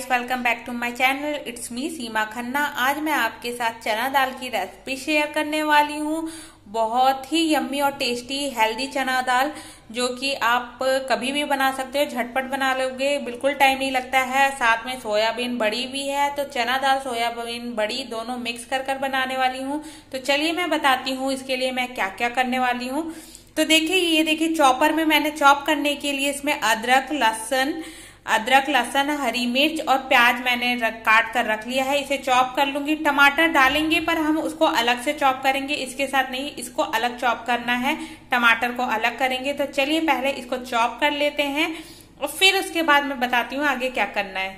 Welcome back to my channel it's me Seema Khanna आज मैं आपके साथ चना दाल की रेसिपी शेयर करने वाली हूँ। बहुत ही यम्मी और टेस्टी हेल्दी चना दाल, जो कि आप कभी भी बना सकते हो, झटपट बना लोगे। बिल्कुल टाइम नहीं लगता है। साथ में सोयाबीन बड़ी भी है तो चना दाल, सोयाबीन बड़ी दोनों मिक्स कर कर बनाने वाली हूँ। तो चलिए मैं बताती हूँ, इसके लिए मैं क्या क्या करने वाली हूँ। तो देखिए, ये देखिए चॉपर में मैंने चॉप करने के लिए इसमें अदरक, लहसन अदरक लहसन हरी मिर्च और प्याज मैंने रख, काट कर रख लिया है। इसे चॉप कर लूँगी। टमाटर डालेंगे पर हम उसको अलग से चॉप करेंगे। इसके साथ नहीं इसको अलग चॉप करना है। टमाटर को अलग करेंगे। तो चलिए पहले इसको चॉप कर लेते हैं और फिर उसके बाद मैं बताती हूँ आगे क्या करना है।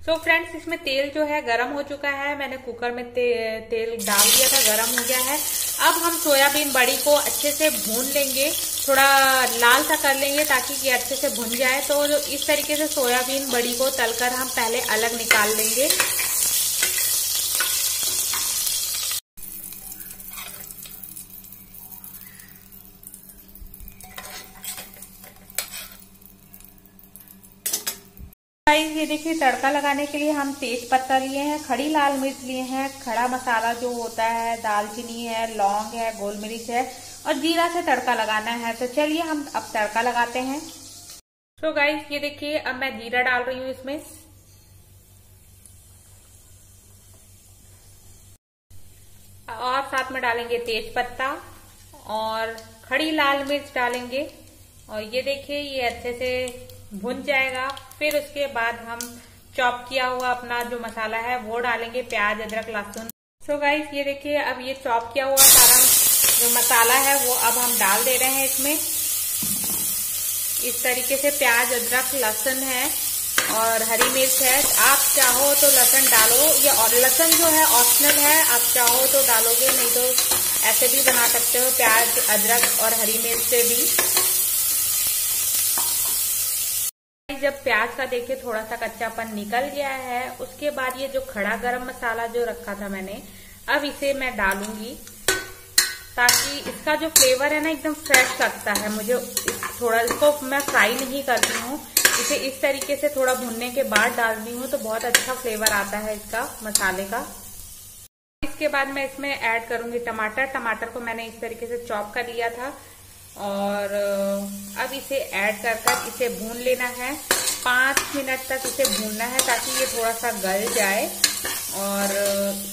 सो so फ्रेंड्स इसमें तेल जो है गरम हो चुका है। मैंने कुकर में ते, तेल डाल दिया था गरम हो गया है। अब हम सोयाबीन बड़ी को अच्छे से भून लेंगे, थोड़ा लाल सा कर लेंगे ताकि ये अच्छे से भुन जाए। तो इस तरीके से सोयाबीन बड़ी को तलकर हम पहले अलग निकाल लेंगे। गाइस ये देखिए, तड़का लगाने के लिए हम तेज पत्ता लिए हैं, खड़ी लाल मिर्च लिए हैं, खड़ा मसाला जो होता है, दालचीनी है, लौंग है, गोल मिर्च है और जीरा से तड़का लगाना है। तो चलिए हम अब तड़का लगाते हैं। तो गाइस ये देखिए, अब मैं जीरा डाल रही हूँ इसमें। और साथ में डालेंगे तेज पत्ता और खड़ी लाल मिर्च डालेंगे। और ये देखिए, ये अच्छे से भुन जाएगा। फिर उसके बाद हम चॉप किया हुआ अपना जो मसाला है, वो डालेंगे प्याज, अदरक, लहसुन। सो गाइस ये देखिए, अब ये चॉप किया हुआ सारा जो मसाला है, वो अब हम डाल दे रहे हैं इसमें। इस तरीके से प्याज, अदरक, लहसुन है और हरी मिर्च है। आप चाहो तो लहसुन डालो, या और लहसुन जो है ऑप्शनल है। आप चाहो तो डालोगे, नहीं तो ऐसे भी बना सकते हो, प्याज, अदरक और हरी मिर्च से भी। प्याज का देखिए थोड़ा सा कच्चापन निकल गया है। उसके बाद ये जो खड़ा गरम मसाला जो रखा था मैंने, अब इसे मैं डालूँगी ताकि इसका जो फ्लेवर है ना, एकदम फ्रेश लगता है। मुझे थोड़ा, इसको मैं फ्राई नहीं करती हूँ। इसे इस तरीके से थोड़ा भुनने के बाद डालती हूँ तो बहुत अच्छा फ्लेवर आता है इसका, मसाले का। इसके बाद मैं इसमें ऐड करूँगी टमाटर। टमाटर को मैंने इस तरीके से चॉप कर लिया था। और अब इसे ऐड कर कर इसे भून लेना है। पाँच मिनट तक इसे भूनना है ताकि ये थोड़ा सा गल जाए। और,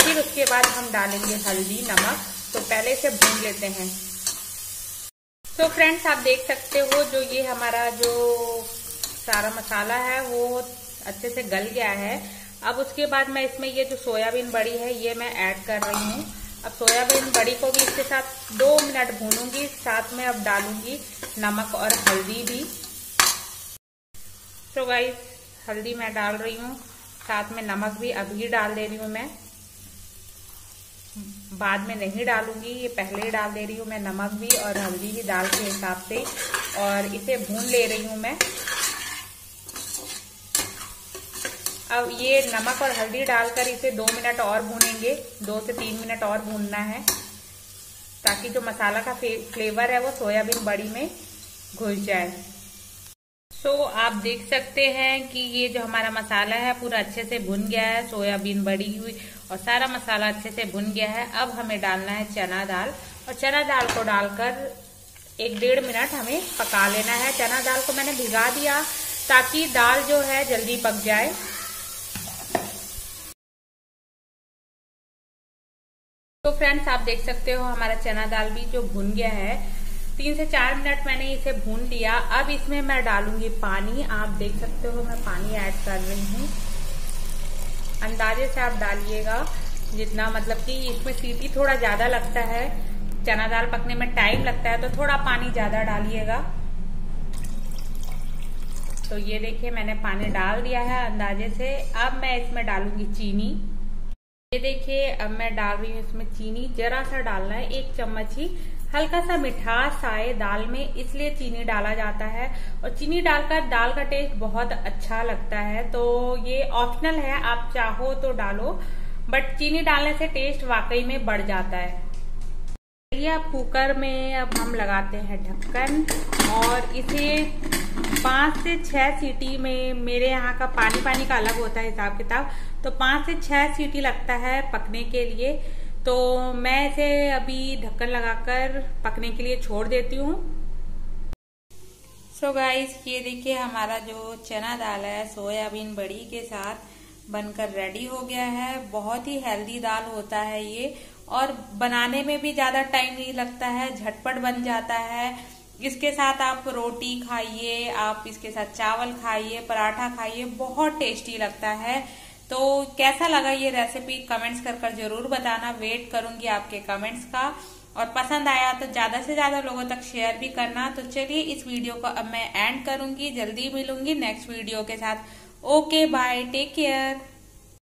फिर उसके बाद हम डालेंगे हल्दी, नमक। तो पहले इसे भून लेते हैं। तो फ्रेंड्स आप देख सकते हो जो ये हमारा जो सारा मसाला है, वो अच्छे से गल गया है। अब उसके बाद मैं इसमें ये जो सोयाबीन बड़ी है, ये मैं ऐड कर रही हूँ। अब सोयाबीन बड़ी को भी इसके साथ दो मिनट भूनूँगी, साथ में अब डालूँगी नमक और हल्दी भी। तो गाइस हल्दी मैं डाल रही हूँ, साथ में नमक भी अभी डाल दे रही हूँ मैं। बाद में नहीं डालूँगी, ये पहले ही डाल दे रही हूँ मैं नमक भी और हल्दी भी डाल के हिसाब से, और इसे भून ले रही हूँ मैं। अब ये नमक और हल्दी डालकर इसे दो मिनट और भूनेंगे। दो से तीन मिनट और भूनना है ताकि जो मसाला का फ्लेवर है वो सोयाबीन बड़ी में घुस जाए। सो so, आप देख सकते हैं कि ये जो हमारा मसाला है पूरा अच्छे से भुन गया है सोयाबीन बड़ी हुई और सारा मसाला अच्छे से भुन गया है। अब हमें डालना है चना दाल और चना दाल को डालकर एक डेढ़ मिनट हमें पका लेना है। चना दाल को मैंने भिगा दिया ताकि दाल जो है जल्दी पक जाए। तो फ्रेंड्स आप देख सकते हो हमारा चना दाल भी जो भुन गया है। तीन से चार मिनट मैंने इसे भून लिया। अब इसमें मैं डालूँगी पानी। आप देख सकते हो मैं पानी ऐड कर रही हूँ। अंदाजे से आप डालिएगा जितना मतलब कि इसमें सीटी थोड़ा ज़्यादा लगता है। चना दाल पकने में टाइम लगता है तो थोड़ा पानी ज़्यादा डालिएगा। तो ये देखिए, मैंने पानी डाल दिया है अंदाजे से। अब मैं इसमें डालूँगी चीनी। देखिए, अब मैं डाल रही हूँ इसमें चीनी। जरा सा डालना है, एक चम्मच ही। हल्का सा मिठास आए दाल में, इसलिए चीनी डाला जाता है। और चीनी डालकर, दाल का टेस्ट बहुत अच्छा लगता है। तो ये ऑप्शनल है, आप चाहो तो डालो। बट चीनी डालने से टेस्ट वाकई में बढ़ जाता है। चलिए, अब कुकर में अब हम लगाते हैं ढक्कन। और इसे पाँच से छह सीटी में मेरे यहाँ का पानी पानी का अलग होता है हिसाब किताब। तो पाँच से छह सीटी लगता है पकने के लिए। तो मैं इसे अभी ढक्कन लगाकर पकने के लिए छोड़ देती हूँ। सो गाइस ये देखिए हमारा जो चना दाल है, सोयाबीन बड़ी के साथ बनकर रेडी हो गया है। बहुत ही हेल्दी दाल होता है ये। और बनाने में भी ज़्यादा टाइम नहीं लगता है, झटपट बन जाता है। इसके साथ आप रोटी खाइए, आप इसके साथ चावल खाइए, पराठा खाइए, बहुत टेस्टी लगता है। तो कैसा लगा ये रेसिपी कमेंट्स कर कर ज़रूर बताना। वेट करूँगी आपके कमेंट्स का। और पसंद आया तो ज़्यादा से ज़्यादा लोगों तक शेयर भी करना। तो चलिए इस वीडियो को अब मैं एंड करूँगी। जल्दी मिलूँगी नेक्स्ट वीडियो के साथ। Okay bye take care